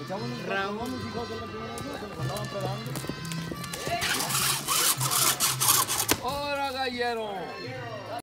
Echamos un Raúl. Raúl, hijos de la primera vez, se nos andaban pegando. ¡Hora, gallero!